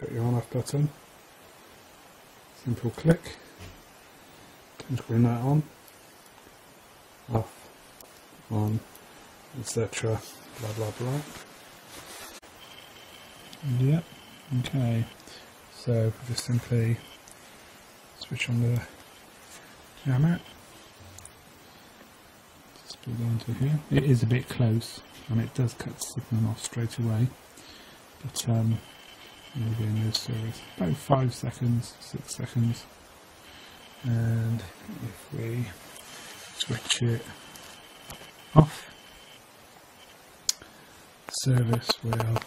got your on off button, simple click, turn screen light on, off, on, etc. Blah blah blah. Yep, okay. So just simply switch on the camera, just it onto here. It is a bit close and it does cut the signal off straight away, but um, maybe in this series about five seconds, six seconds. And if we switch it off, service will